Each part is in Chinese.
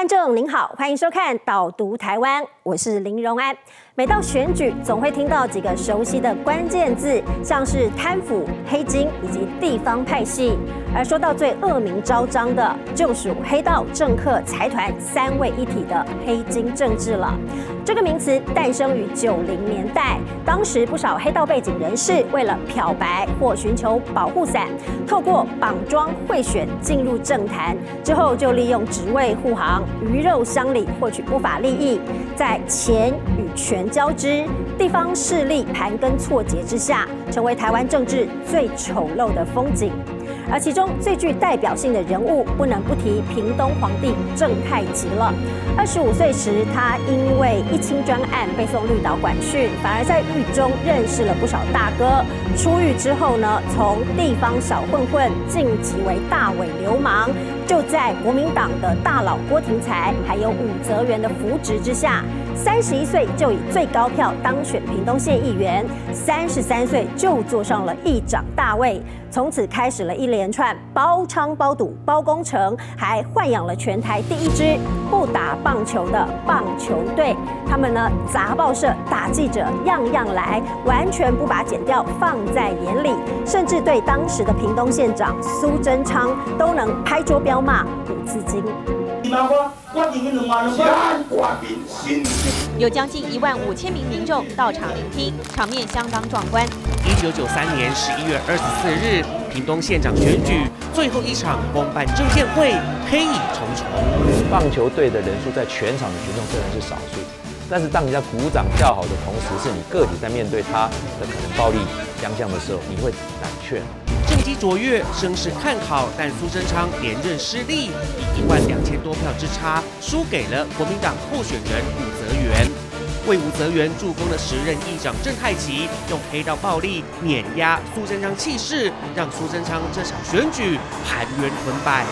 观众您好，欢迎收看《导读台湾》，我是林荣安。每到选举，总会听到几个熟悉的关键字，像是贪腐、黑金以及地方派系。而说到最恶名昭彰的，就属黑道、政客、财团三位一体的黑金政治了。这个名词诞生于九零年代，当时不少黑道背景人士为了漂白或寻求保护伞，透过绑桩贿选进入政坛，之后就利用职位护航、鱼肉乡里获取不法利益，在钱与权。交织，地方势力盘根错节之下，成为台湾政治最丑陋的风景。而其中最具代表性的人物，不能不提屏东皇帝郑太吉了。二十五岁时，他因为一清专案被送绿岛管训，反而在狱中认识了不少大哥。出狱之后呢，从地方小混混晋级为大尾流氓。就在国民党的大佬郭廷才还有武泽元的扶植之下，三十一岁就以最高票当选屏东县议员，三十三岁就坐上了议长大位，从此开始了一连串包娼包赌包工程，还豢养了全台第一支不打棒球的棒球队。他们呢砸报社、打记者，样样来，完全不把剪掉放在眼里，甚至对当时的屏东县长苏贞昌都能拍桌标。骂五字经。有将近一万五千名民众到场聆听，场面相当壮观。一九九三年十一月二十四日，屏东县长选举最后一场公办证监会，黑影重重。棒球队的人数在全场的群众虽然是少数，但是当你在鼓掌叫好的同时，是你个体在面对他的可能暴力相向的时候，你会胆怯。政绩卓越，声势看好，但苏贞昌连任失利，以一万两千多票之差输给了国民党候选人武则元。为武则元助攻的时任议长郑太吉，用黑道暴力碾压苏贞昌气势，让苏贞昌这场选举含冤吞败。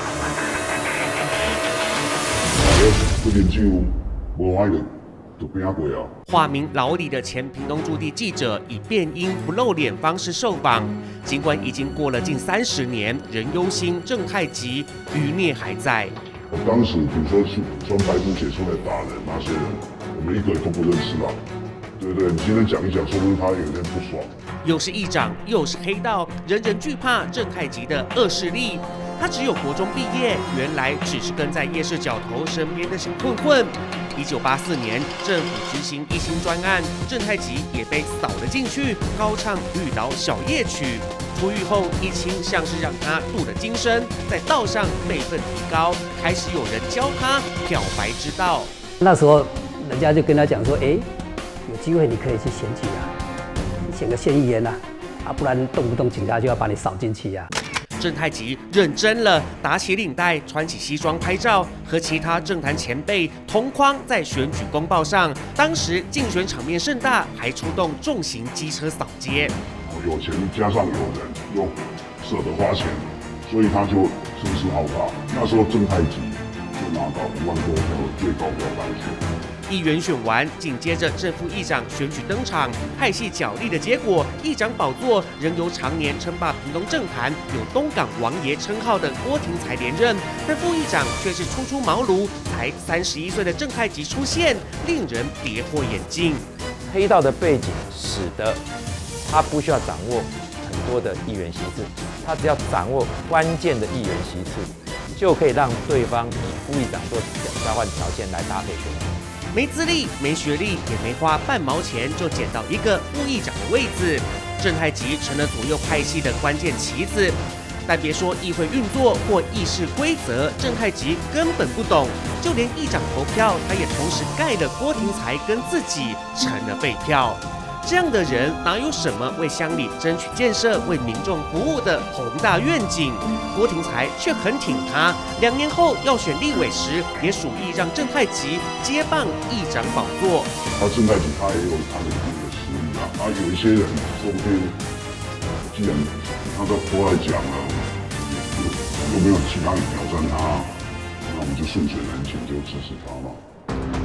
化名老李的前屏东驻地记者以变音不露脸方式受访，尽管已经过了近三十年，仍忧心郑太极余孽还在。我当时比如说是穿白布鞋出来打人那些人，我们一个人都不认识啊，对不对？你今天讲一讲，说不定他有点不爽。又是议长，又是黑道，人人惧怕正太极的恶势力。他只有国中毕业，原来只是跟在夜市角头身边的小混混。一九八四年，政府执行一心专案，郑太极也被扫了进去，高唱绿岛小夜曲。出狱后，一清像是让他镀了金身，在道上辈分提高，开始有人教他漂白之道。那时候，人家就跟他讲说：“哎，有机会你可以去选举啊，选个县议员呐，啊，不然动不动警察就要把你扫进去呀。”郑太极认真了，打起领带，穿起西装拍照，和其他政坛前辈同框在选举公报上。当时竞选场面盛大，还出动重型机车扫街。有钱加上有人，又舍得花钱，所以他就声势浩大。那时候郑太极就拿到一万多票最高票当选。议员选完，紧接着正副议长选举登场，派系角力的结果，议长宝座仍由常年称霸屏东政坛、有“东港王爷”称号的郭廷才连任，但副议长却是初出茅庐、才三十一岁的郑太吉出现，令人跌破眼镜。黑道的背景使得他不需要掌握很多的议员席次，他只要掌握关键的议员席次，就可以让对方以副议长做交换条件来搭配选举。没资历、没学历，也没花半毛钱就捡到一个副议长的位置，郑太吉成了左右派系的关键棋子。但别说议会运作或议事规则，郑太吉根本不懂。就连议长投票，他也同时盖了郭廷才跟自己成了废票。这样的人哪有什么为乡里争取建设、为民众服务的宏大愿景？郭廷才却很挺他。两年后要选立委时，也属意让郑太吉接棒议长？宝座。他，郑太吉他也有他的一定的实力啊。啊，有一些人说不定，既然他都都来讲了，又又没有其他人挑战他，那我们就顺水人情，就支持他嘛。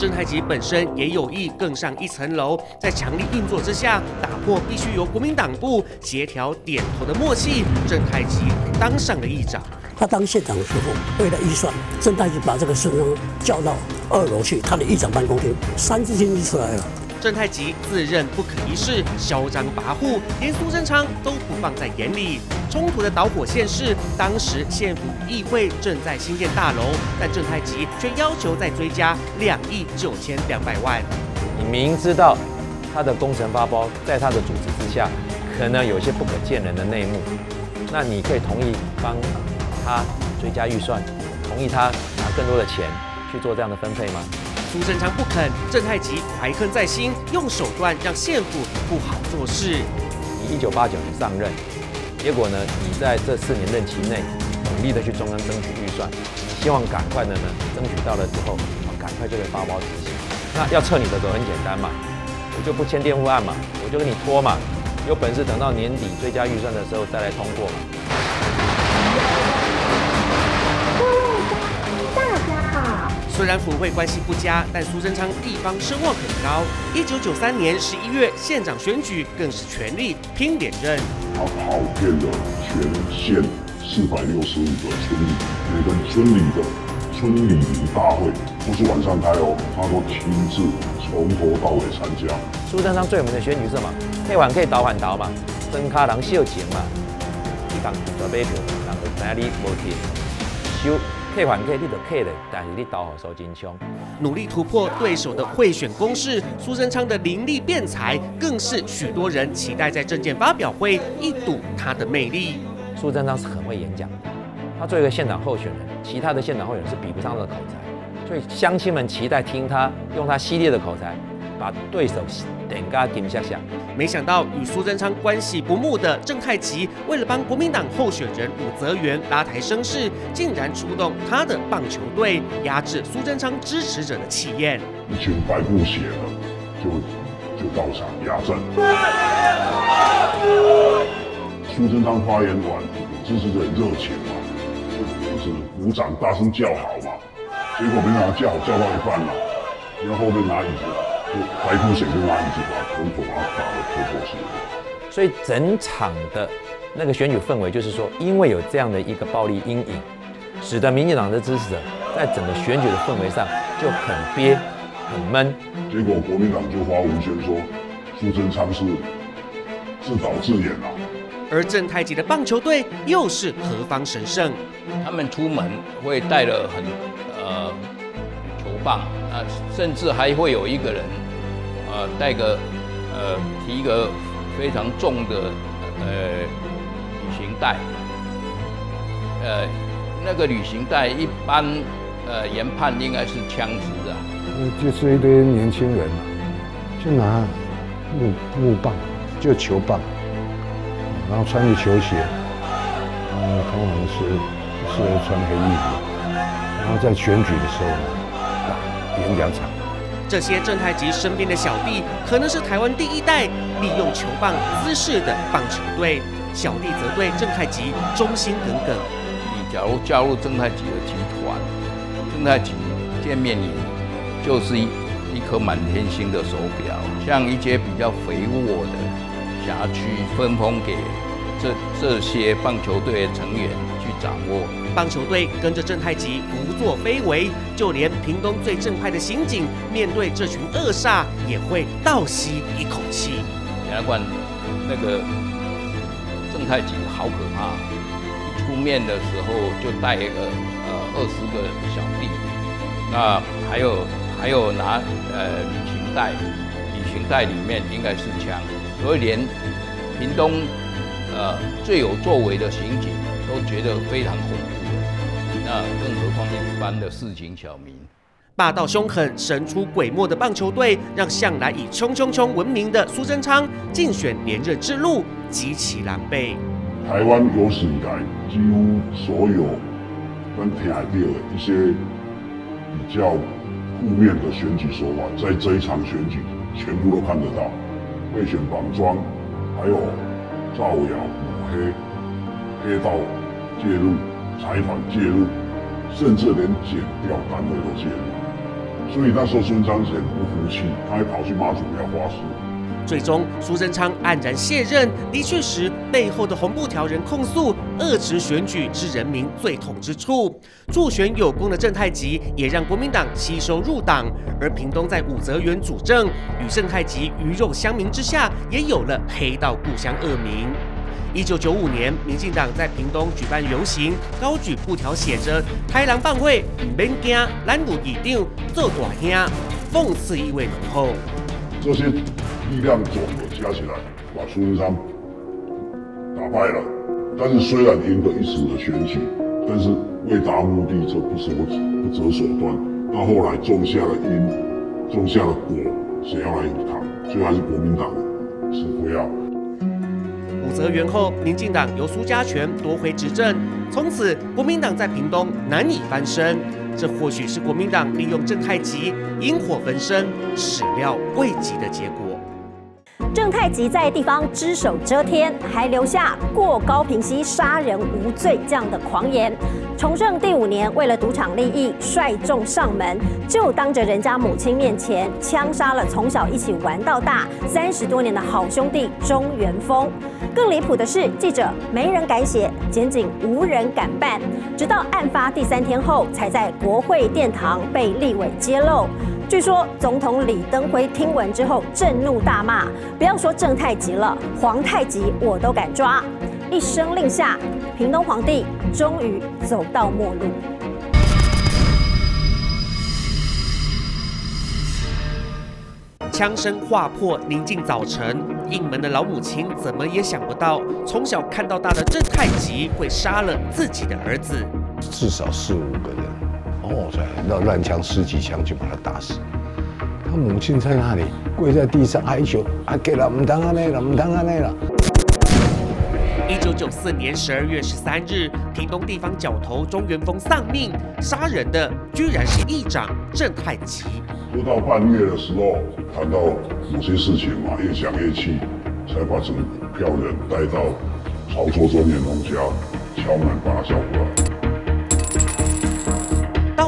郑太极本身也有意更上一层楼，在强力运作之下，打破必须由国民党部协调点头的默契。郑太极当上了议长。他当县长的时候，为了预算，郑太吉把这个孙中叫到二楼去，他的议长办公厅，三字经就出来了。郑太吉自认不可一世，嚣张跋扈，连苏贞昌都不放在眼里。冲突的导火线是，当时县府议会正在新建大楼，但郑太吉却要求再追加两亿九千两百万。你明知道他的工程发包在他的组织之下，可能有些不可见人的内幕，那你可以同意帮他追加预算，同意他拿更多的钱去做这样的分配吗？苏贞昌不肯，郑太极怀恨在心，用手段让县府不好做事。你一九八九年上任，结果呢？你在这四年任期内努力的去中央争取预算，希望赶快的呢争取到了之后，赶快就会发包执行。那要撤你的时候很简单嘛，我就不签垫付案嘛，我就跟你拖嘛，有本事等到年底追加预算的时候再来通过嘛。虽然府会关系不佳，但苏贞昌地方声望很高。一九九三年十一月县长选举更是全力拼连任。他跑遍了全县四百六十五个村里，每个村里的村里里大会不是晚上开哦，他都亲自从头到尾参加。苏贞昌最有名的选举是什么？可以还可以倒还倒嘛，真卡人秀情嘛，一讲准备票，人就知你无听，修。K 还 K，你就 K 了，但是你导火手真枪。努力突破对手的贿选攻势，苏贞昌的凌厉辩才，更是许多人期待在证件发表会一睹他的魅力。苏贞昌是很会演讲，他作为一个县长候选人，其他的县长候选人是比不上他的口才，所以乡亲们期待听他用他犀利的口才。把对手点嘎点下下，没想到与苏贞昌关系不睦的郑太吉，为了帮国民党候选人武泽元拉抬声势，竟然出动他的棒球队压制苏贞昌支持者的气焰。一群白布鞋的就就到场压阵。苏贞昌发言完，支持者热情嘛，就是鼓掌大声叫好嘛，结果没想到叫叫到一半了，然后后面拿椅子。白布鞋跟拿椅子把总统啊打得头破血流，所以整场的那个选举氛围就是说，因为有这样的一个暴力阴影，使得民进党的支持者在整个选举的氛围上就很憋、很闷。结果国民党就发文宣说，苏贞昌是自导自演啊。而正太级的棒球队又是何方神圣？他们出门会带了很呃球棒啊，甚至还会有一个人。呃，带个呃，提一个非常重的呃旅行袋，呃，那个旅行袋一般呃研判应该是枪支啊。就是一堆年轻人嘛，就拿木木棒，就球棒，然后穿着球鞋，嗯，通常是是穿黑衣服，然后在选举的时候打演讲场。这些郑太吉身边的小弟，可能是台湾第一代利用球棒姿势的棒球队。小弟则对郑太吉忠心耿耿。你假如加入郑太吉的集团，郑太吉见面礼就是一一颗满天星的手表，像一些比较肥沃的辖区分封给这这些棒球队的成员掌握。棒球队跟着郑太吉胡作非为，就连屏东最正派的刑警，面对这群恶煞也会倒吸一口气。检察官那个郑太吉好可怕，一出面的时候就带一个呃二十个小弟，那还有还有拿呃旅行袋，旅行袋里面应该是枪，所以连屏东呃最有作为的刑警都觉得非常恐怖。那更何况一般的市井小民，霸道凶狠、神出鬼没的棒球队，让向来以冲冲冲闻名的苏贞昌竞选连任之路极其狼狈。台湾有史以来几乎所有跟田海地的一些比较负面的选举手法，在这一场选举全部都看得到，贿选绑桩，还有造谣抹黑、黑道介入。采访介入，甚至连剪掉单位都介入，所以那时候孙昌贤不服气，他还跑去马祖要花师，最终，苏贞昌黯然卸任，离去时背后的红布条人控诉遏制选举是人民最痛之处。助选有功的郑太吉也让国民党吸收入党，而屏东在武则元主政与郑太吉鱼肉乡民之下，也有了黑道故乡恶名。一九九五年，民进党在屏东举办游行，高举布条写着“开狼放会，唔免惊，咱有议长做大兄”，讽刺意味浓厚。这些力量总和加起来，把苏贞昌打败了。但是虽然赢得一时的选举，但是为达目的，这不是不不择手段。到后来种下了因，种下了果，谁要来补偿？最后还是国民党是不要。武则元后，民进党由苏家全夺回执政，从此国民党在屏东难以翻身。这或许是国民党利用郑太吉引火焚身、始料未及的结果。郑太吉在地方只手遮天，还留下过高平溪杀人无罪这样的狂言。从政第五年，为了赌场利益，率众上门，就当着人家母亲面前枪杀了从小一起玩到大三十多年的好兄弟钟元峰。更离谱的是，记者没人敢写，检警无人敢办，直到案发第三天后，才在国会殿堂被立委揭露。据说总统李登辉听闻之后震怒大骂：“不要说正太极了，皇太极我都敢抓！”一声令下，屏东皇帝终于走到末路。枪声划破宁静早晨，应门的老母亲怎么也想不到，从小看到大的郑太吉会杀了自己的儿子。至少四五个人，哦，那乱枪十几枪就把他打死。他母亲在那里跪在地上哀求：“啊，给了，唔当阿内了，唔当阿内了。”一九九四年十二月十三日，屏东地方角头钟元峰丧命，杀人的居然是议长郑太吉。不到半夜的时候，谈到某些事情嘛，越想越气，才把整票人带到潮州庄园农家，敲门把他叫过来。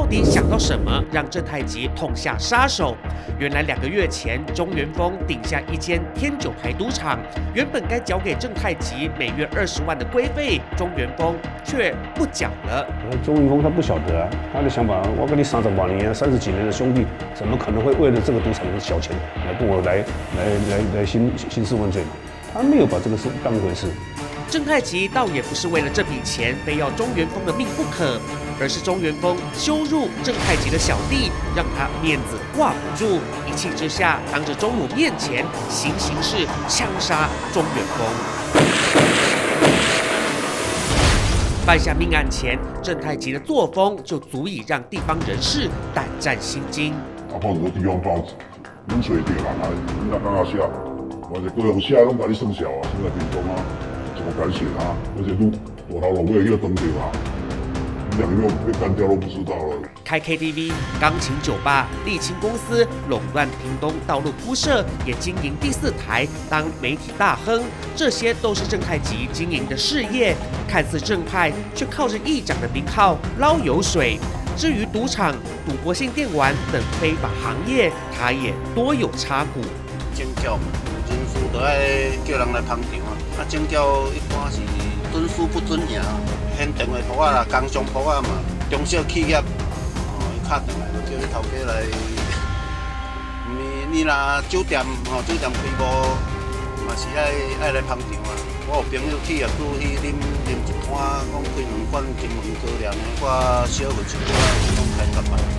到底想到什么，让郑太极痛下杀手？原来两个月前，钟元峰顶下一间天九牌赌场，原本该交给郑太极每月二十万的规费，钟元峰却不缴了。钟元峰他不晓得，他的想法，我跟你三十八年、三十几年的兄弟，怎么可能会为了这个赌场的小钱来跟我来来来来兴兴师问罪？他没有把这个事当回事。郑太吉倒也不是为了这笔钱非要中原峰的命不可，而是中原峰羞辱郑太吉的小弟，让他面子挂不住，一气之下当着钟母面前行刑事枪杀中原峰。犯下命案前，郑太吉的作风就足以让地方人士胆战心惊。啊，很多地方报纸，你随便人啊，你哪敢下写？或者各种写拢把你算小啊，现在屏东啊。我敢写他，而且都躲到了，我也要登记啊。你两个月被干掉都不知道了。开 KTV、钢琴酒吧、沥青公司垄断屏东道路铺设，也经营第四台当媒体大亨，这些都是正太极经营的事业。看似正派，却靠着议长的名号捞油水。至于赌场、赌博性电玩等非法行业，他也多有插股。尖叫，公司都爱叫人来捧场啊。啊，正叫一般是准输不准赢，现电话簿啊、工商铺啊嘛，中小企业哦，伊敲电话就叫伊头家来。你你若酒店吼，酒店开幕嘛是爱爱来捧场啊。我有朋友去也拄去啉啉一摊，讲开两罐金门高粱，我小个一罐，拢开十万。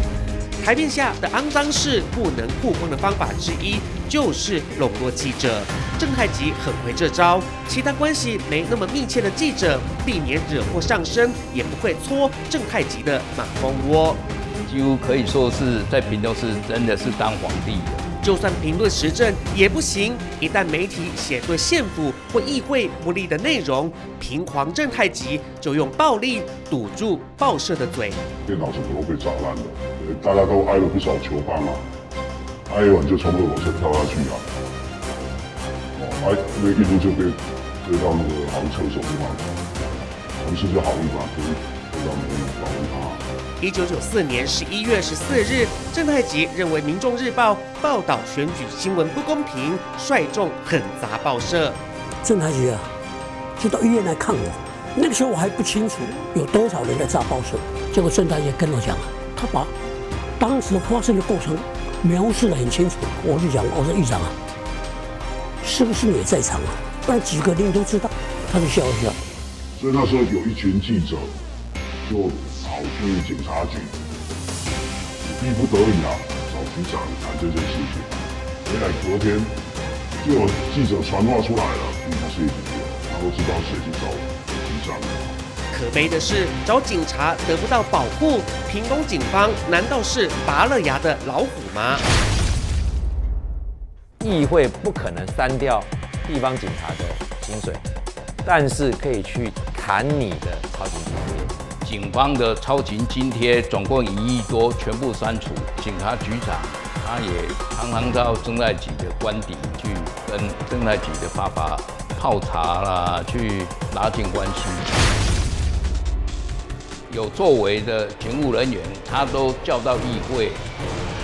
台面下的肮脏事，不能曝光的方法之一，就是笼络记者。郑太极很会这招，其他关系没那么密切的记者，避免惹祸上身，也不会搓郑太极的马蜂窝。几乎可以说是在屏东市真的是当皇帝。就算评论时政也不行，一旦媒体写对县府或议会不利的内容，平黄正太极就用暴力堵住报社的嘴。电脑什么都被砸烂了，大家都挨了不少球棒啊，挨完就从二楼就跳下去啊，哦，挨那一路就被推到那个好像厕所地方，同事就好一把推推到那个保温堂。一九九四年十一月十四日，郑太吉认为《民众日报》报道选举新闻不公平，率众狠砸报社。郑太吉啊，就到医院来看我。那个时候我还不清楚有多少人在炸报社。结果郑太吉跟我讲啊，他把当时发生的过程描述的很清楚。我就讲，我说议长啊，是不是你也在场啊？不然几个人都知道。他就笑一笑。所以那时候有一群记者就。跑去警察局，逼不得已啊，找局长谈这件事情。原来隔天就有记者传话出来了，不是已经有，他都知道谁去找局长了。可悲的是，找警察得不到保护，屏东警方难道是拔了牙的老虎吗？议会不可能删掉地方警察的薪水，但是可以去砍你的超级警贴。警方的超勤津贴总共一亿多，全部删除。警察局长他也常常到郑太吉的官邸去跟郑太吉的爸爸泡茶啦，去拉近关系。有作为的警务人员，他都叫到议会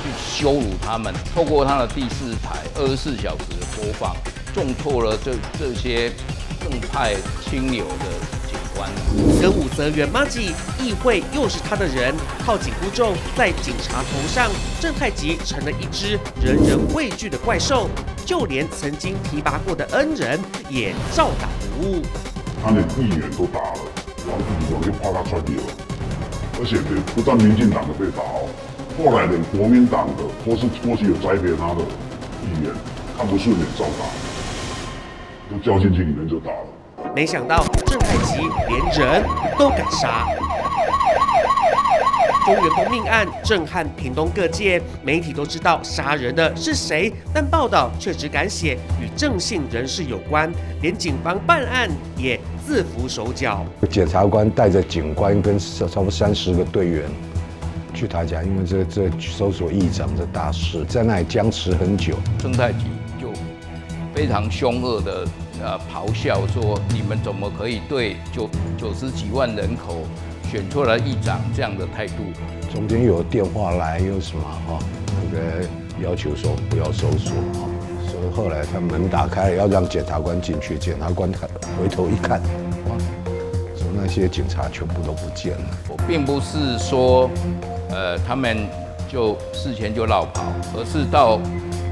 去羞辱他们，透过他的第四台二十四小时的播放，重挫了这这些正派清流的。跟武则元妈吉议会又是他的人，靠紧箍咒，在警察头上，正太吉成了一只人人畏惧的怪兽，就连曾经提拔过的恩人也照打不误。他连议员都打了，王部长就怕他穿越了，而且不但民进党的被打哦，后来连国民党的或是过去有栽培他的议员，看不顺眼照打，就叫进去里面就打了。没想到郑太吉连人都敢杀，中原崩命案震撼屏东各界，媒体都知道杀人的是谁，但报道却只敢写与正姓人士有关，连警方办案也自服手脚。检察官带着警官跟差不多三十个队员去他家，因为这这搜索议长的大事，在那里僵持很久。郑太吉就非常凶恶的。呃，咆哮说：“你们怎么可以对九九十几万人口选出来议长这样的态度？”中间有电话来，有什么哈？那个要求说不要搜索哈。所以后来他门打开，要让检察官进去。检察官看回头一看，哇，说那些警察全部都不见了。我并不是说，呃，他们就事前就绕跑，而是到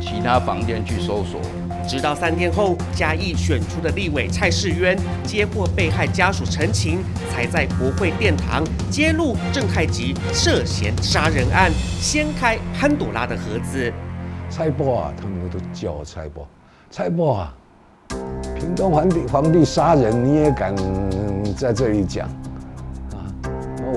其他房间去搜索。直到三天后，嘉义选出的立委蔡世渊接获被害家属陈情，才在国会殿堂揭露郑太吉涉嫌杀人案，掀开潘朵拉的盒子。蔡伯啊，他们都叫我蔡伯。蔡伯啊，平东皇帝皇帝杀人，你也敢在这里讲啊？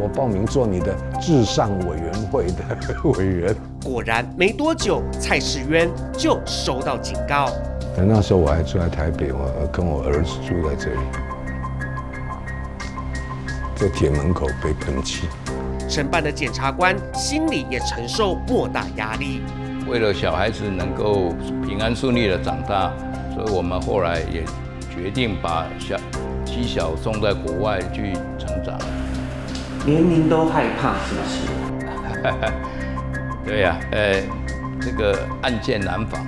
我报名做你的至上委员会的委员。果然没多久，蔡世渊就收到警告。那时候我还住在台北，我跟我儿子住在这里，在铁门口被喷漆。承办的检察官心里也承受莫大压力。为了小孩子能够平安顺利的长大，所以我们后来也决定把小妻小送在国外去成长。连您都害怕是不是？对呀，呃，这个案件难防。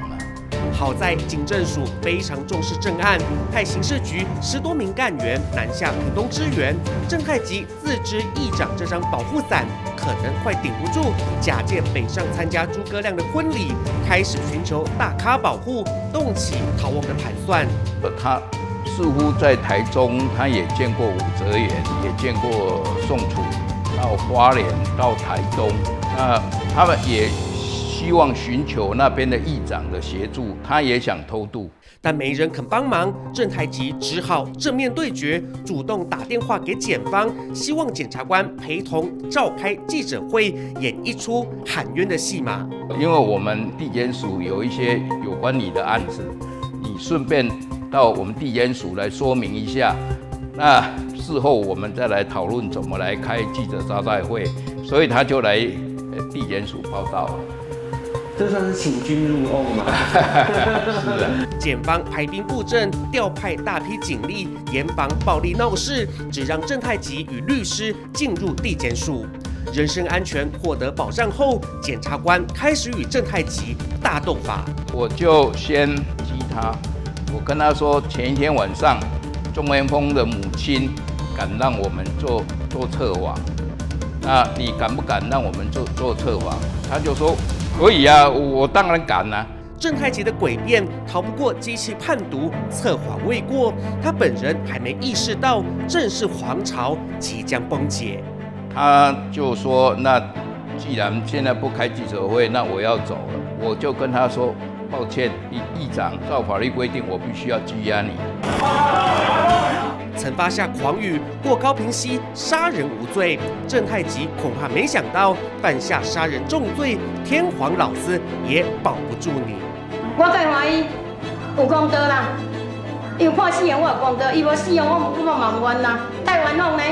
好在警政署非常重视正案，派刑事局十多名干员南下屏东支援。郑太吉自知议长这张保护伞可能快顶不住，假借北上参加诸葛亮的婚礼，开始寻求大咖保护，动起逃亡的盘算。他似乎在台中，他也见过武则言，也见过宋楚，到花莲，到台东，那他们也。希望寻求那边的议长的协助，他也想偷渡，但没人肯帮忙。郑太吉只好正面对决，主动打电话给检方，希望检察官陪同召开记者会，演一出喊冤的戏码。因为我们地检署有一些有关你的案子，你顺便到我们地检署来说明一下，那事后我们再来讨论怎么来开记者招待会。所以他就来地检署报道。这算是请君入瓮吗？是的，检方排兵布阵，调派大批警力，严防暴力闹事，只让郑太吉与律师进入地检署。人身安全获得保障后，检察官开始与郑太吉大斗法。我就先激他，我跟他说，前一天晚上钟元峰的母亲敢让我们做做测谎，那你敢不敢让我们做做测谎？他就说可以啊，我当然敢啊。郑太极的诡辩逃不过机器判读，测谎未过，他本人还没意识到正是皇朝即将崩解。他就说：“那既然现在不开记者会，那我要走了。”我就跟他说：“抱歉，议议长，照法律规定，我必须要拘押你。”曾发下狂语，过高平息杀人无罪。郑太极恐怕没想到犯下杀人重罪，天皇老子也保不住你。我最欢喜有功德啦，有破死人我有功德，伊无死人我我嘛蛮冤啦。台湾方呢，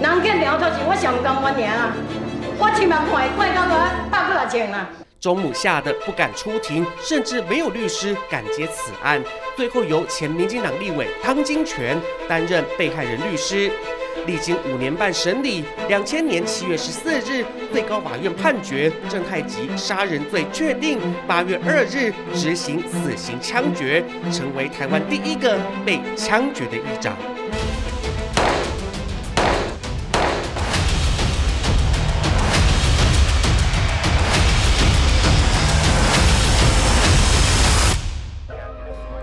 人见了头是我上甘愿尔啊，我千万看怪到我百不了钱啦。中母吓得不敢出庭，甚至没有律师敢接此案。最后由前民进党立委汤金泉担任被害人律师。历经五年半审理，两千年七月十四日，最高法院判决郑太吉杀人罪确定，八月二日执行死刑枪决，成为台湾第一个被枪决的议长。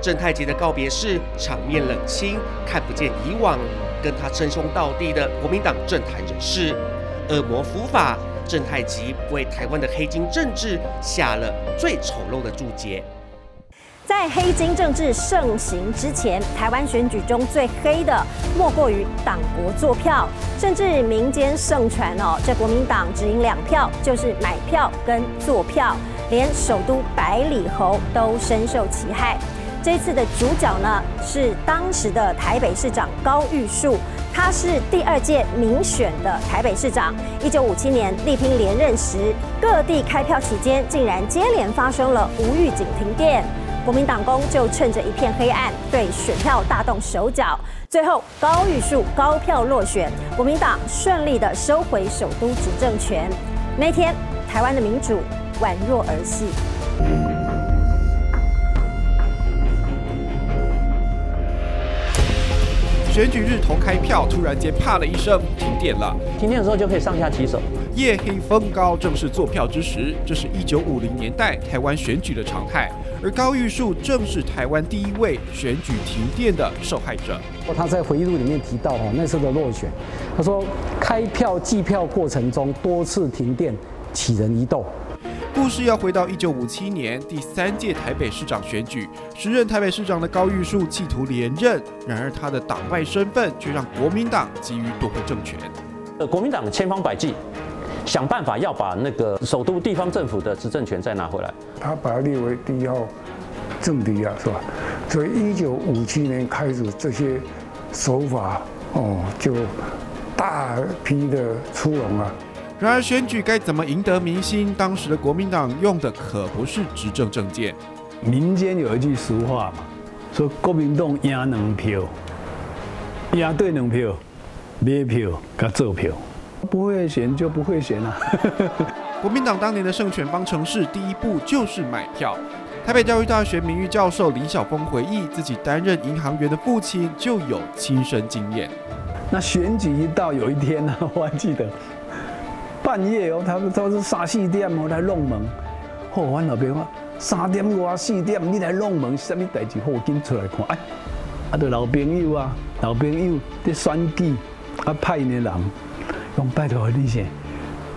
郑太吉的告别式场面冷清，看不见以往跟他称兄道弟的国民党政坛人士。恶魔伏法，郑太吉为台湾的黑金政治下了最丑陋的注解。在黑金政治盛行之前，台湾选举中最黑的莫过于党国坐票，甚至民间盛传哦，这国民党只赢两票就是买票跟坐票，连首都百里侯都深受其害。这次的主角呢是当时的台北市长高玉树，他是第二届民选的台北市长。一九五七年力拼连任时，各地开票期间竟然接连发生了无预警停电，国民党工就趁着一片黑暗对选票大动手脚，最后高玉树高票落选，国民党顺利的收回首都主政权。那天，台湾的民主宛若儿戏。选举日投开票，突然间啪的一声停电了。停电的时候就可以上下其手。夜黑风高，正是做票之时。这是一九五零年代台湾选举的常态，而高玉树正是台湾第一位选举停电的受害者。他在回忆录里面提到哦，那时候的落选，他说开票计票过程中多次停电，起人疑窦。故事要回到一九五七年第三届台北市长选举，时任台北市长的高玉树企图连任，然而他的党外身份却让国民党急于夺回政权。呃，国民党千方百计想办法要把那个首都地方政府的执政权再拿回来。他把它列为第一号政敌啊，是吧？所以一九五七年开始，这些手法哦，就大批的出笼了。然而选举该怎么赢得民心？当时的国民党用的可不是执政政见。民间有一句俗话嘛，说国民党赢两票，赢对两票，买票加做票，不会选就不会选啊。国民党当年的胜选方程式，第一步就是买票。台北教育大学名誉教授李晓峰回忆，自己担任银行员的父亲就有亲身经验。那选举一到，有一天呢，我还记得。半夜哦，他他是三四点哦来弄门，好，我老爸话三点外四点你来弄门，什么代志？好，紧出来看，哎，啊，对老朋友啊，老朋友在选举，啊派的人，用拜托你先，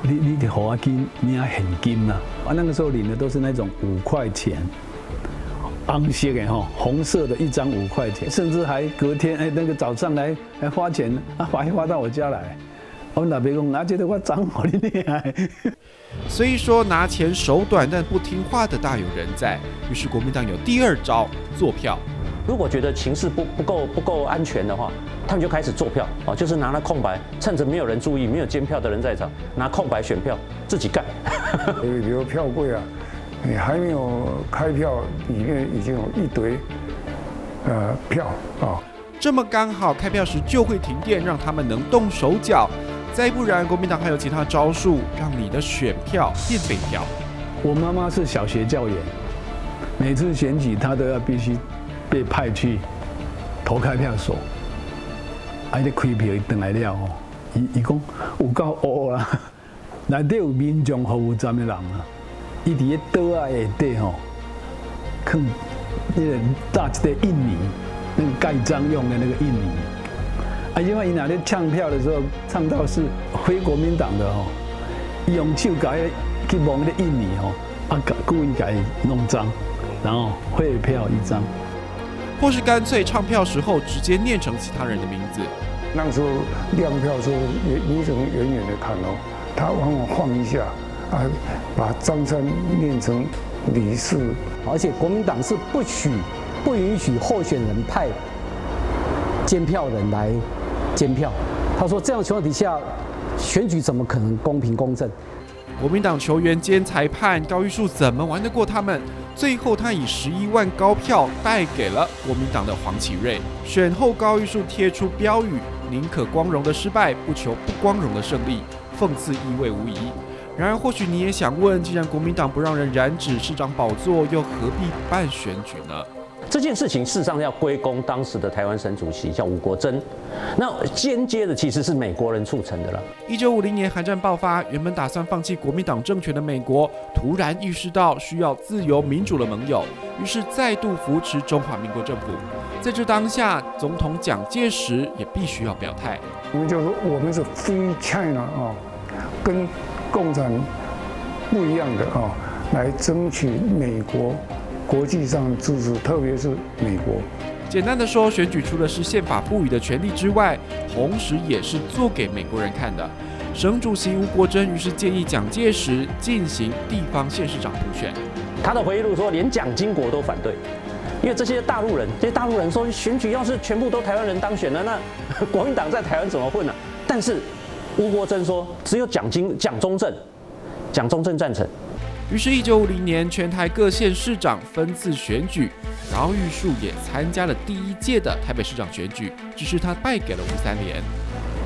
你你得给我金领现金呐，啊那个时候领的都是那种五块钱，红色的哈，红色的一张五块钱，甚至还隔天哎那个早上来来花钱，啊花花到我家来。我那边讲，拿觉得我脏好厉害。虽说拿钱手短，但不听话的大有人在。于是国民党有第二招，做票。如果觉得情势不不够不够安全的话，他们就开始做票啊，就是拿了空白，趁着没有人注意、没有监票的人在场，拿空白选票自己盖。比如票柜啊，你还没有开票，里面已经有一堆呃票啊。这么刚好开票时就会停电，让他们能动手脚。再不然，国民党还有其他招数，让你的选票变废票。我妈妈是小学教员，每次选举她都要必须被派去投开票所，还得开票等来了哦。伊伊讲有够乌啦，内底有民众服务站的人啊，伊伫咧桌啊下底吼，放那个大一个印泥，那个盖章用的那个印泥。啊，因为伊那咧唱票的时候唱到是非国民党的吼，伊用手改去摸那个印尼吼，啊，故意改弄脏，然后汇票一张，或是干脆唱票时候直接念成其他人的名字。那时候亮票的时候，你你只能远远的看哦，他往往晃一下，啊，把张三念成李四，而且国民党是不许、不允许候选人派监票人来监票。他说这样的情况底下，选举怎么可能公平公正？国民党球员兼裁判高玉树怎么玩得过他们？最后他以十一万高票败给了国民党的黄启瑞。选后高玉树贴出标语。宁可光荣的失败，不求不光荣的胜利，讽刺意味无疑。然而，或许你也想问：既然国民党不让人染指市长宝座，又何必办选举呢？这件事情事实上要归功当时的台湾省主席叫吴国桢，那间接的其实是美国人促成的了。一九五零年韩战爆发，原本打算放弃国民党政权的美国，突然意识到需要自由民主的盟友，于是再度扶持中华民国政府。在这当下，总统蒋介石也必须要表态。我们就说我们是 Free China 啊，跟共产不一样的啊，来争取美国。国际上支持，特别是美国。简单的说，选举除了是宪法赋予的权利之外，同时也是做给美国人看的。省主席吴国桢于是建议蒋介石进行地方县市长补选。他的回忆录说，连蒋经国都反对，因为这些大陆人，这些大陆人说，选举要是全部都台湾人当选了，那 国民党在台湾怎么混呢？但是吴国桢说，只有蒋经、蒋中正、蒋中正赞成。于是，一九五零年，全台各县市长分次选举，高玉树也参加了第一届的台北市长选举，只是他败给了吴三连。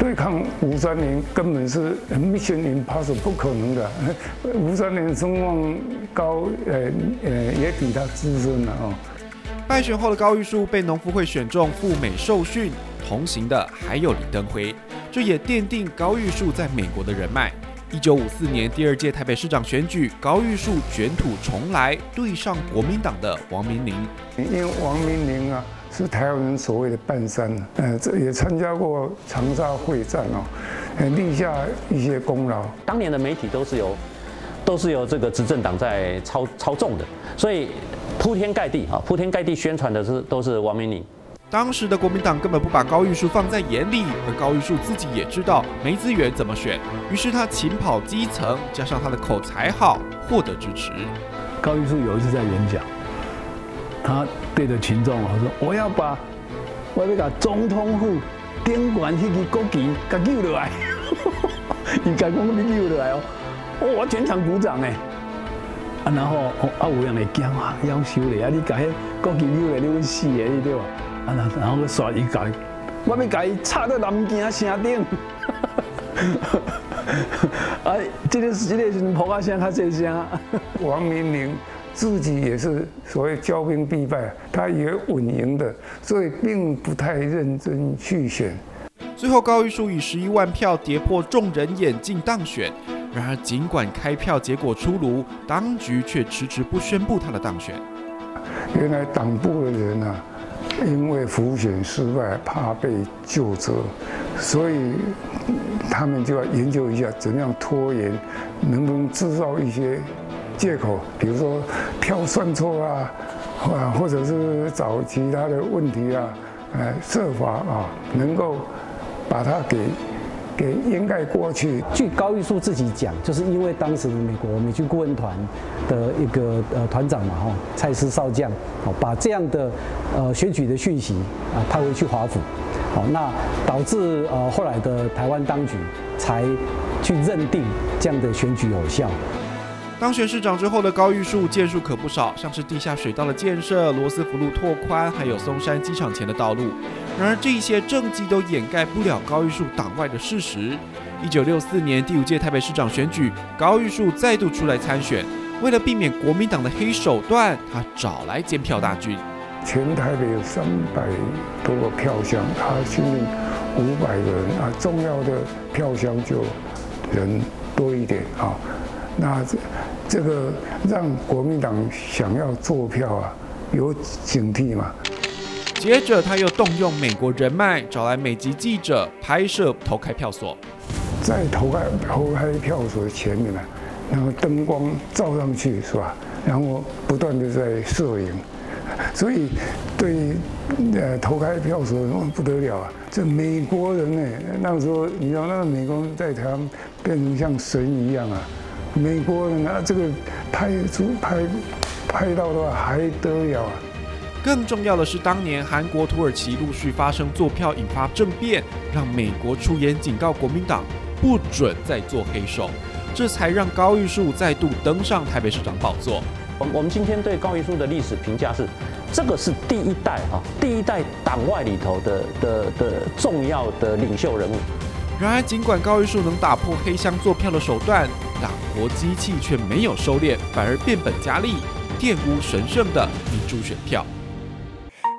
对抗吴三连根本是 mission impossible 不可能的。吴三连声望高，呃呃，也比他资深了哦。败选后的高玉树被农夫会选中赴美受训，同行的还有李登辉，这也奠定高玉树在美国的人脉。一九五四年第二届台北市长选举，高玉树卷土重来，对上国民党的王明玲。因为王明玲啊，是台湾人所谓的半山，呃，这也参加过长沙会战哦，立下一些功劳。当年的媒体都是由都是由这个执政党在操操纵的，所以铺天盖地啊，铺天盖地宣传的是都是王明宁。当时的国民党根本不把高玉树放在眼里，而高玉树自己也知道没资源怎么选，于是他勤跑基层，加上他的口才好，获得支持。高玉树有一次在演讲，他对着群众他说：“我要把我要把总统府顶管那个国旗给救下来。” 你敢讲你救下来哦？我全场鼓掌哎！啊，然后啊有人来讲啊，要修嘞啊，你把迄国旗救来，你会死的，对吧？然后个刷一改，我要改插到南京城顶。啊，这个这个是破啊声较这声。王明明自己也是所谓骄兵必败，他也稳赢的，所以并不太认真去选。最后高玉树以十一万票跌破众人眼镜当选。然而尽管开票结果出炉，当局却迟迟不宣布他的当选。原来党部的人啊。因为浮选失败，怕被救责，所以他们就要研究一下怎样拖延，能不能制造一些借口，比如说票算错啊，啊，或者是找其他的问题啊，呃，设法啊，能够把它给。给掩盖过去。据高玉树自己讲，就是因为当时美国美军顾问团的一个呃团长嘛，哈，蔡司少将，哦，把这样的呃选举的讯息啊派回去华府，好，那导致呃后来的台湾当局才去认定这样的选举有效。当选市长之后的高玉树建树可不少，像是地下水道的建设、罗斯福路拓宽，还有松山机场前的道路。然而这些政绩都掩盖不了高玉树党外的事实。一九六四年第五届台北市长选举，高玉树再度出来参选。为了避免国民党的黑手段，他找来监票大军。全台北有三百多个票箱，他训练五百人啊，重要的票箱就人多一点啊。那这这个让国民党想要做票啊，有警惕嘛。接着他又动用美国人脉，找来美籍记者拍摄投开票所，在投开投开票所的前面呢，然后灯光照上去是吧？然后不断的在摄影，所以对呃投开票所不得了啊！这美国人呢，那时候你知道那个美国人在台湾变成像神一样啊！美国人啊，这个拍出拍拍到的话还得了啊！更重要的是，当年韩国、土耳其陆续发生坐票引发政变，让美国出言警告国民党不准再做黑手，这才让高玉树再度登上台北市长宝座。我我们今天对高玉树的历史评价是，这个是第一代啊，第一代党外里头的的的重要的领袖人物。然而，尽管高玉树能打破黑箱做票的手段，党国机器却没有收敛，反而变本加厉，玷污神圣的民主选票。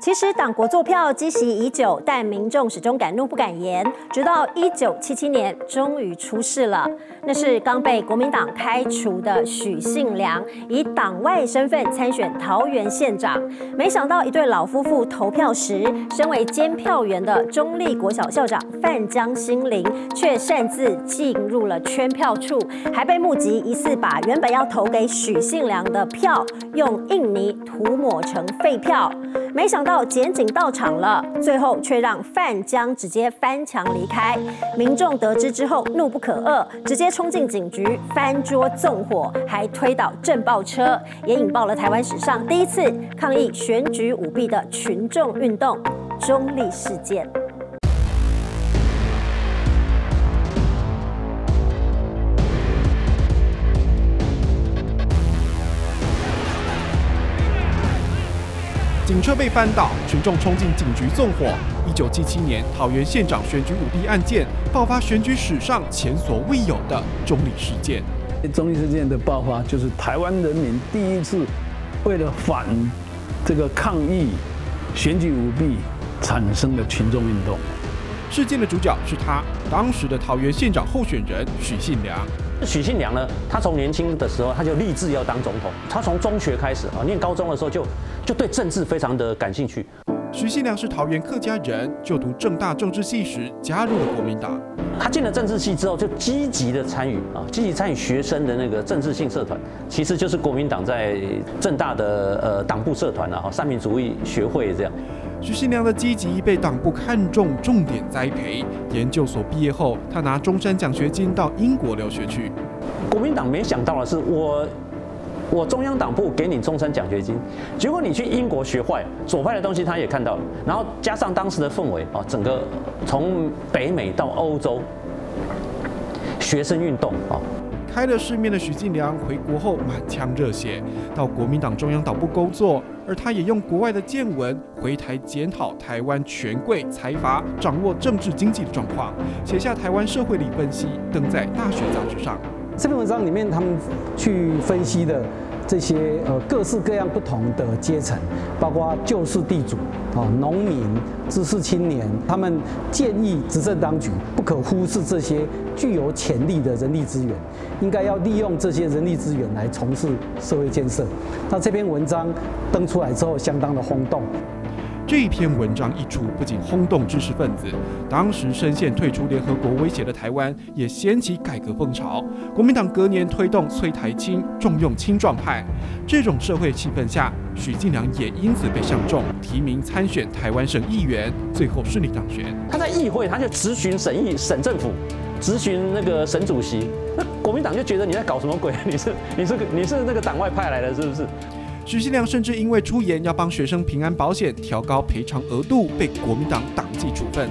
其实党国做票积习已久，但民众始终敢怒不敢言。直到一九七七年，终于出事了。那是刚被国民党开除的许信良，以党外身份参选桃园县长。没想到一对老夫妇投票时，身为监票员的中立国小校长范江心灵，却擅自进入了圈票处，还被目击疑似把原本要投给许信良的票，用印泥涂抹成废票。没想到检警到场了，最后却让范江直接翻墙离开。民众得知之后怒不可遏，直接冲进警局，翻桌纵火，还推倒震爆车，也引爆了台湾史上第一次抗议选举舞弊的群众运动——中立事件。警车被翻倒，群众冲进警局纵火。一九七七年桃园县长选举舞弊案件爆发，选举史上前所未有的中立事件。中立事件的爆发，就是台湾人民第一次为了反这个抗议选举舞弊产生的群众运动。事件的主角是他，当时的桃园县长候选人许信良。许信良呢，他从年轻的时候他就立志要当总统。他从中学开始啊，念高中的时候就就对政治非常的感兴趣。徐信良是桃园客家人，就读正大政治系时加入了国民党。他进了政治系之后，就积极的参与啊，积极参与学生的那个政治性社团，其实就是国民党在正大的呃党部社团啊，哈，三民主义学会这样。徐新良的积极被党部看中，重点栽培。研究所毕业后，他拿中山奖学金到英国留学去。国民党没想到的是，我我中央党部给你终身奖学金，结果你去英国学坏，左派的东西他也看到了，然后加上当时的氛围啊，整个从北美到欧洲，学生运动啊。开了世面的许信良回国后满腔热血，到国民党中央党部工作，而他也用国外的见闻回台检讨台湾权贵财阀掌握政治经济的状况，写下台湾社会理分析，登在《大学》杂志上。这篇文章里面，他们去分析的这些呃各式各样不同的阶层，包括旧式地主啊、农民、知识青年，他们建议执政当局不可忽视这些具有潜力的人力资源，应该要利用这些人力资源来从事社会建设。那这篇文章登出来之后，相当的轰动。这篇文章一出，不仅轰动知识分子，当时深陷退出联合国威胁的台湾也掀起改革风潮。国民党隔年推动催台青，重用青壮派。这种社会气氛下，许进良也因此被相中，提名参选台湾省议员，最后顺利当选。他在议会，他就咨询省议、省政府，咨询那个省主席。那国民党就觉得你在搞什么鬼？你是你是你是那个党外派来的，是不是？许信良甚至因为出言要帮学生平安保险调高赔偿额度，被国民党党纪处分，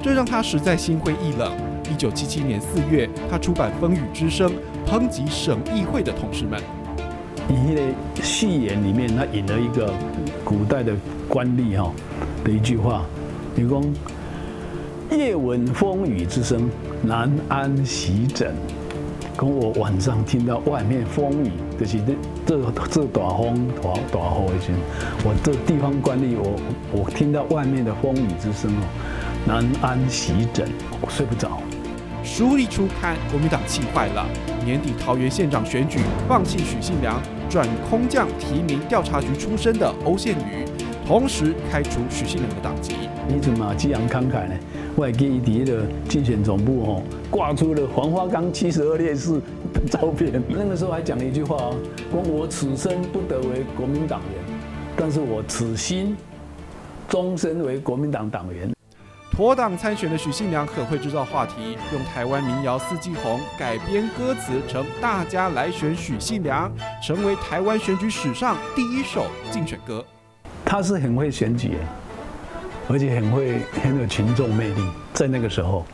这让他实在心灰意冷。一九七七年四月，他出版《风雨之声》，抨击省议会的同事们。以的序言里面，他引了一个古代的官吏哈的一句话，你讲夜闻风雨之声，难安席枕。跟我晚上听到外面风雨，就是这这这大风大大雨时，我这地方官吏，我我听到外面的风雨之声哦，难安席枕，我睡不着。书一出刊，国民党气坏了。年底桃园县长选举，放弃许信良，转空降提名调查局出身的欧宪宇，同时开除许信良的党籍。你怎么激昂慷慨呢？我还记得的竞选总部哦，挂出了黄花岗七十二烈士的照片。那个时候还讲了一句话哦，说我此生不得为国民党员，但是我此心终身为国民党党员。脱党参选的许信良很会制造话题，用台湾民谣《四季红》改编歌词成“大家来选许信良”，成为台湾选举史上第一首竞选歌。他是很会选举，而且很会很有群众魅力。在那个时候，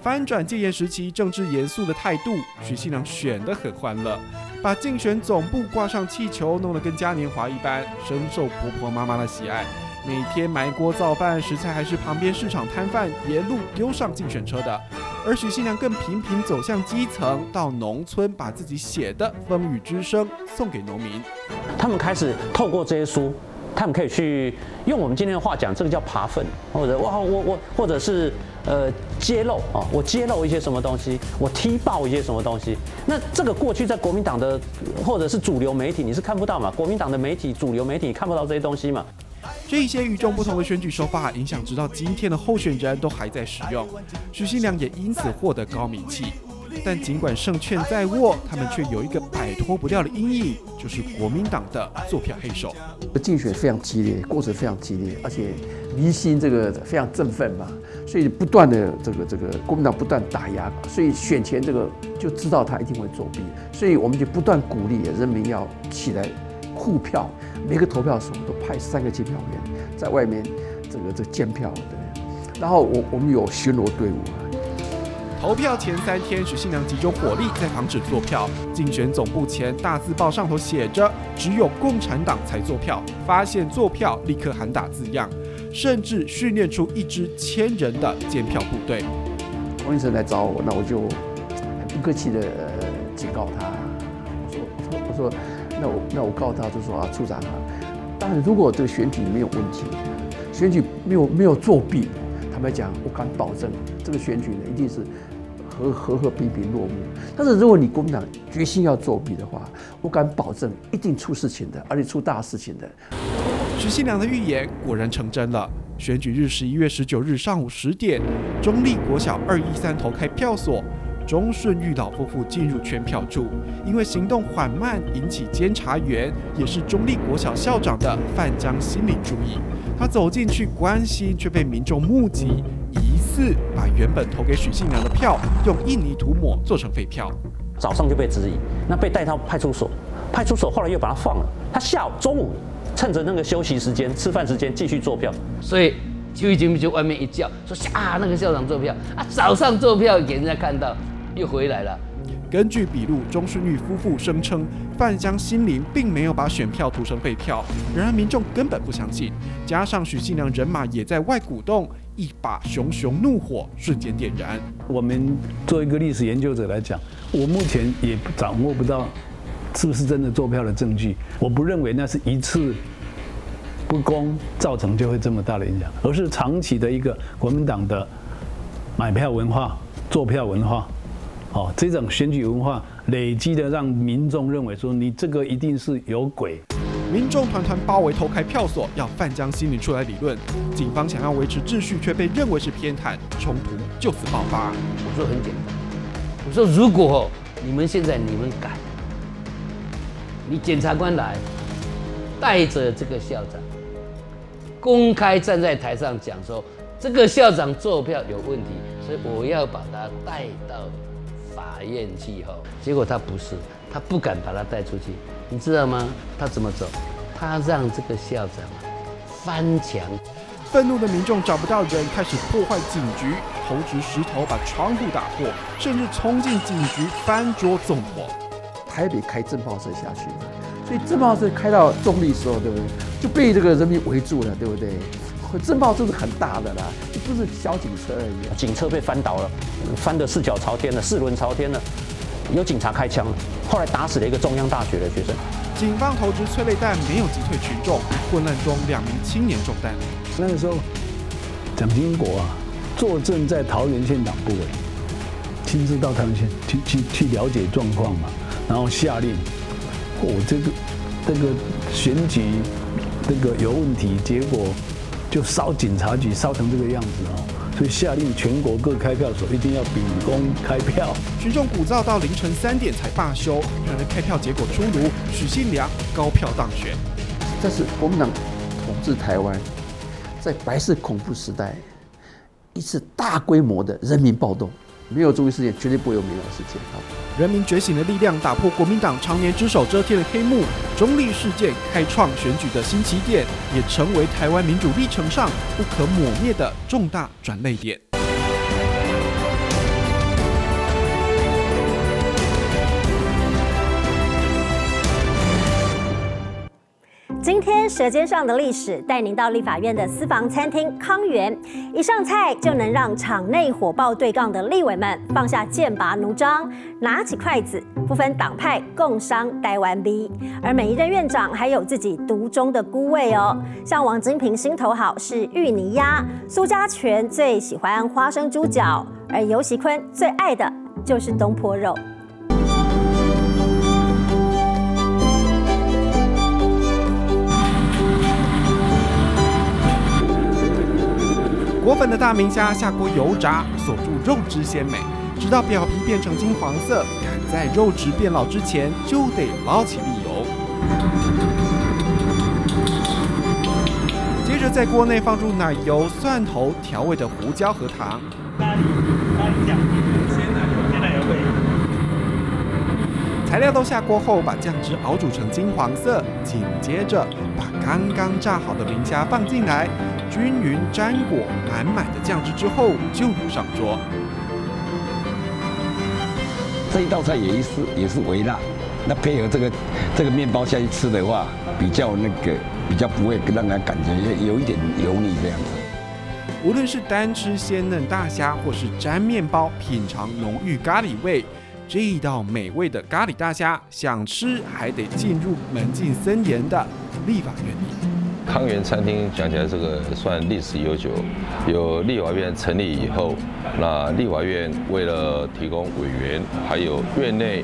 翻转戒严时期政治严肃的态度，许信良选得很欢乐，把竞选总部挂上气球，弄得跟嘉年华一般，深受婆婆妈妈的喜爱。每天埋锅造饭，食材还是旁边市场摊贩沿路丢上竞选车的。而许信良更频频走向基层，到农村把自己写的《风雨之声》送给农民。他们开始透过这些书，他们可以去用我们今天的话讲，这个叫爬粪，或者哇我我或者是呃揭露啊，我揭露一些什么东西，我踢爆一些什么东西。那这个过去在国民党的或者是主流媒体你是看不到嘛？国民党的媒体主流媒体看不到这些东西嘛？这一些与众不同的选举手法，影响直到今天的候选人都还在使用。许信良也因此获得高名气。但尽管胜券在握，他们却有一个摆脱不掉的阴影，就是国民党的坐票黑手。竞选非常激烈，过程非常激烈，而且民心这个非常振奋嘛，所以不断的这个这个国民党不断打压，所以选前这个就知道他一定会作弊，所以我们就不断鼓励人民要起来护票。每个投票所都派三个监票员在外面，这个这监票对。然后我我们有巡逻队伍。投票前三天，许信良集中火力在防止坐票。竞选总部前大字报上头写着“只有共产党才坐票”，发现坐票立刻喊打字样，甚至训练出一支千人的监票部队。王医生来找我，那我就很不客气的警告他，我说我说我说。那我那我告诉他就说啊，处长啊，当然如果这个选举没有问题，选举没有没有作弊，坦白讲，我敢保证这个选举呢一定是和和和平平落幕。但是如果你国民党决心要作弊的话，我敢保证一定出事情的，而且出大事情的。徐新良的预言果然成真了。选举日十一月十九日上午十点，中立国小二一三投开票所。钟顺玉老夫妇进入圈票处，因为行动缓慢，引起监察员也是中立国小校长的范江心理注意。他走进去关心，却被民众目击，疑似把原本投给许信良的票用印泥涂抹做成废票。早上就被质疑，那被带到派出所，派出所后来又把他放了。他下午中午趁着那个休息时间、吃饭时间继续做票，所以邱义金就外面一叫说啊，那个校长做票啊，早上做票给人家看到。又回来了。根据笔录，钟顺玉夫妇声称范江心灵并没有把选票涂成废票，然而民众根本不相信。加上许信良人马也在外鼓动，一把熊熊怒火瞬间点燃。我们作为一个历史研究者来讲，我目前也掌握不到是不是真的做票的证据。我不认为那是一次不公造成就会这么大的影响，而是长期的一个国民党的买票文化、做票文化。哦，这种选举文化累积的，让民众认为说你这个一定是有鬼。民众团团包围投开票所，要范江心理出来理论。警方想要维持秩序，却被认为是偏袒，冲突就此爆发。我说很简单，我说如果你们现在你们敢，你检察官来带着这个校长，公开站在台上讲说这个校长做票有问题，所以我要把他带到。法院气候，结果他不是，他不敢把他带出去，你知道吗？他怎么走？他让这个校长翻墙。愤怒的民众找不到人，开始破坏警局，投掷石头把窗户打破，甚至冲进警局翻桌纵火。台北开震爆社下去，所以震爆社开到中立时候，对不对？就被这个人民围住了，对不对？震爆就是很大的啦，不是小警车而已。警车被翻倒了，翻得四脚朝天了，四轮朝天了，有警察开枪了，后来打死了一个中央大学的学生。警方投掷催泪弹没有击退群众，混乱中两名青年中弹。那个时候，蒋经国啊，坐镇在桃园县党部，哎，亲自到桃园县去去去了解状况嘛，然后下令，哦，这个这个选举这个有问题，结果就烧警察局，烧成这个样子哦。所以下令全国各开票所一定要秉公开票。群众鼓噪到凌晨三点才罢休。然而开票结果出炉，许信良高票当选。这是国民党统治台湾，在白色恐怖时代一次大规模的人民暴动。没有中医事件，绝对不会有民谣事件。人民觉醒的力量打破国民党常年只手遮天的黑幕，中立事件开创选举的新起点，也成为台湾民主历程上不可抹灭的重大转捩点。舌尖上的历史》带您到立法院的私房餐厅康源，一上菜就能让场内火爆对杠的立委们放下剑拔弩张，拿起筷子，不分党派共商台湾 B。而每一任院长还有自己独钟的孤味哦，像王金平心头好是芋泥鸭，苏家全最喜欢花生猪脚，而尤喜坤最爱的就是东坡肉。果粉的大明虾下锅油炸，锁住肉质鲜美，直到表皮变成金黄色。赶在肉质变老之前，就得捞起沥油。接着在锅内放入奶油、蒜头、调味的胡椒和糖。咖喱咖喱酱，鲜奶油，鲜奶油味。材料都下锅后，把酱汁熬煮成金黄色。紧接着把刚刚炸好的明虾放进来。均匀沾裹满满的酱汁之后，就能上桌。这一道菜也是也是微辣，那配合这个这个面包下去吃的话，比较那个比较不会让人感觉有一点油腻这样子。无论是单吃鲜嫩大虾，或是沾面包品尝浓郁咖喱味，这一道美味的咖喱大虾，想吃还得进入门禁森严的立法院里。康源餐厅讲起来，这个算历史悠久。有立法院成立以后，那立法院为了提供委员还有院内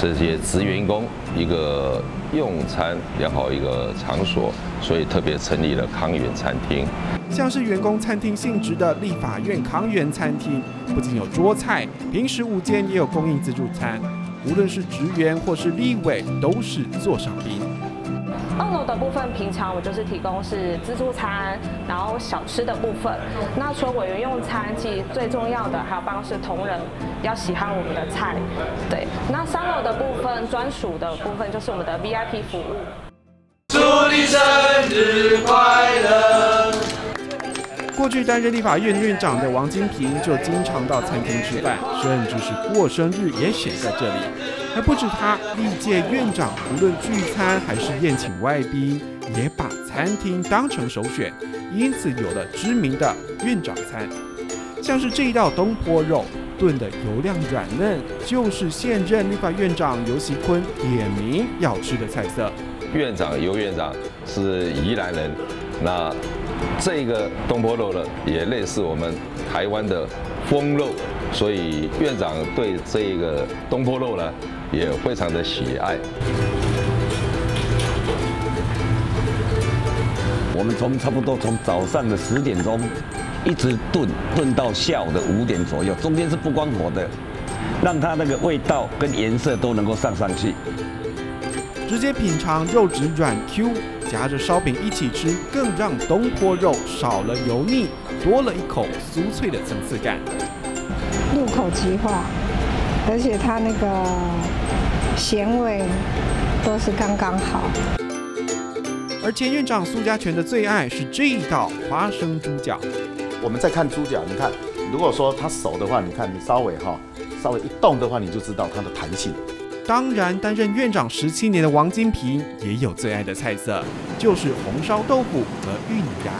这些职员工一个用餐良好一个场所，所以特别成立了康源餐厅。像是员工餐厅性质的立法院康源餐厅，不仅有桌菜，平时午间也有供应自助餐。无论是职员或是立委，都是座上宾。二楼的部分，平常我就是提供是自助餐，然后小吃的部分。那除了委员用餐，其实最重要的还有办公室同仁要喜欢我们的菜。对，那三楼的部分专属的部分就是我们的 VIP 服务。祝你生日快乐！过去担任立法院院长的王金平就经常到餐厅吃饭，甚至是过生日也选在这里。还不止他，历届院长无论聚餐还是宴请外宾，也把餐厅当成首选，因此有了知名的院长餐。像是这一道东坡肉炖的油亮软嫩，就是现任立法院长尤锡坤点名要吃的菜色。院长尤院长是宜兰人，那这个东坡肉呢，也类似我们台湾的风肉，所以院长对这个东坡肉呢。也非常的喜爱。我们从差不多从早上的十点钟一直炖炖到下午的五点左右，中间是不关火的，让它那个味道跟颜色都能够上上去。直接品尝肉质软 Q，夹着烧饼一起吃，更让东坡肉少了油腻，多了一口酥脆的层次感。入口即化。而且它那个咸味都是刚刚好。而前院长苏家全的最爱是这一道花生猪脚。我们再看猪脚，你看，如果说它熟的话，你看你稍微哈，稍微一动的话，你就知道它的弹性。当然，担任院长十七年的王金平也有最爱的菜色，就是红烧豆腐和芋泥鸭。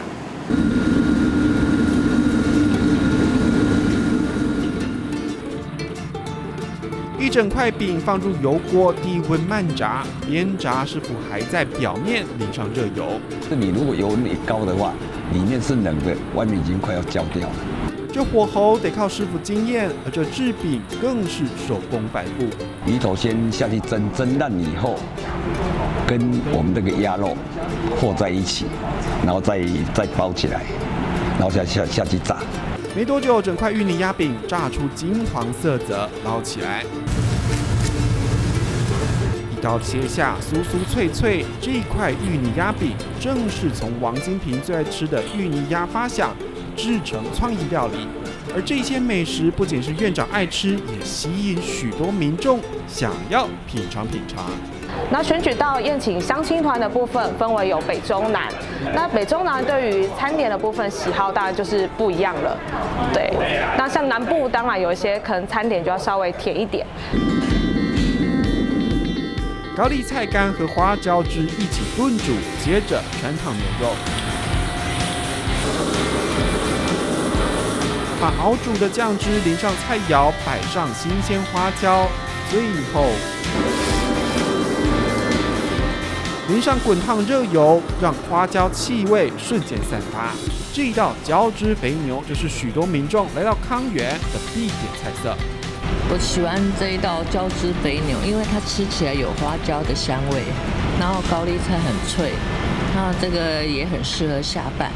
整块饼放入油锅低温慢炸，边炸师傅还在表面淋上热油。这你如果油温一高的话，里面是冷的，外面已经快要焦掉了。这火候得靠师傅经验，而这制饼更是手工反复。鱼头先下去蒸，蒸烂以后，跟我们这个鸭肉和在一起，然后再再包起来，然后下下下去炸。没多久，整块芋泥鸭饼炸出金黄色泽，捞起来，一刀切下，酥酥脆脆。这块芋泥鸭饼正是从王金平最爱吃的芋泥鸭发想。制成创意料理，而这些美食不仅是院长爱吃，也吸引许多民众想要品尝品尝。那选举到宴请相亲团的部分，分为有北中南。那北中南对于餐点的部分喜好，当然就是不一样了。对，那像南部当然有一些可能餐点就要稍微甜一点。高丽菜干和花椒汁一起炖煮，接着全烫牛肉。把熬煮的酱汁淋上菜肴，摆上新鲜花椒，最后淋上滚烫热油，让花椒气味瞬间散发。这一道椒汁肥牛就是许多民众来到康源的必点菜色。我喜欢这一道椒汁肥牛，因为它吃起来有花椒的香味，然后高丽菜很脆，那这个也很适合下饭。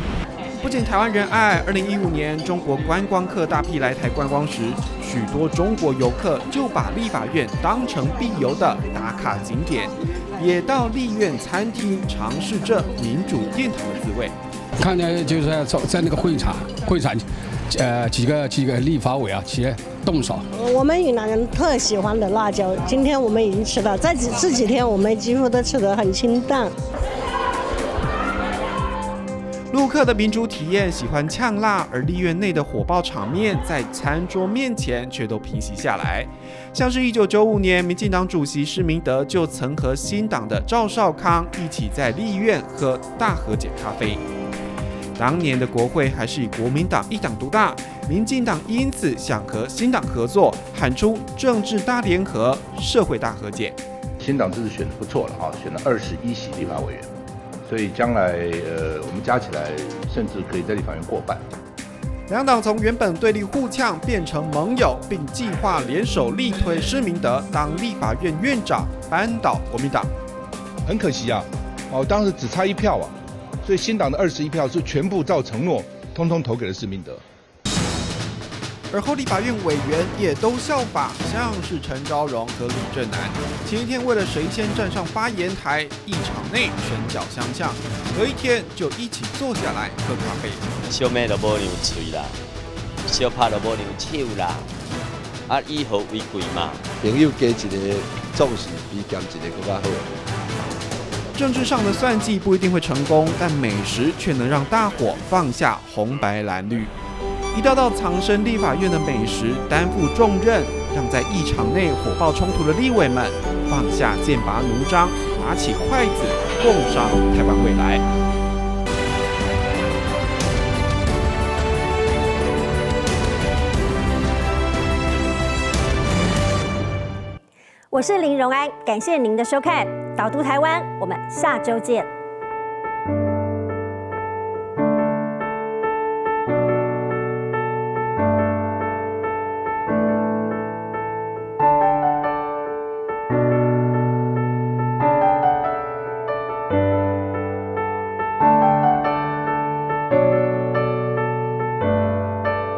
不仅台湾人爱，二零一五年中国观光客大批来台观光时，许多中国游客就把立法院当成必游的打卡景点，也到立院餐厅尝试这民主殿堂的滋味。看见就是在在那个会场，会场，呃，几个几个立法委啊，企业动手。我们云南人特喜欢的辣椒，今天我们已经吃到，在这几天我们几乎都吃得很清淡。陆客的民主体验喜欢呛辣，而立院内的火爆场面在餐桌面前却都平息下来。像是一九九五年，民进党主席施明德就曾和新党的赵少康一起在立院喝大和解咖啡。当年的国会还是以国民党一党独大，民进党因此想和新党合作，喊出政治大联合、社会大和解。新党这次选的不错了啊，选了二十一席立法委员。所以将来，呃，我们加起来，甚至可以在立法院过半。两党从原本对立互呛变成盟友，并计划联手力推施明德当立法院院长，扳倒国民党。很可惜啊，哦，当时只差一票啊，所以新党的二十一票是全部照承诺，通通投给了施明德。而后立法院委员也都效法，像是陈昭荣和李正南，前一天为了谁先站上发言台，一场内拳脚相向，隔一天就一起坐下来喝咖啡。小妹都无牛嘴啦，小拍都无牛手啦，啊，以和为贵嘛。朋友加一个重视，比减一个更加好。政治上的算计不一定会成功，但美食却能让大伙放下红白蓝绿。一道道藏身立法院的美食担负重任，让在议场内火爆冲突的立委们放下剑拔弩张，拿起筷子共商台湾未来。我是林荣安，感谢您的收看，导读台湾，我们下周见。